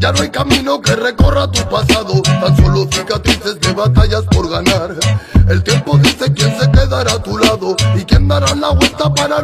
Ya no hay camino que recorra tu pasado, tan solo cicatrices de batallas por ganar. El tiempo dice quién se quedará a tu lado y quién dará la vuelta para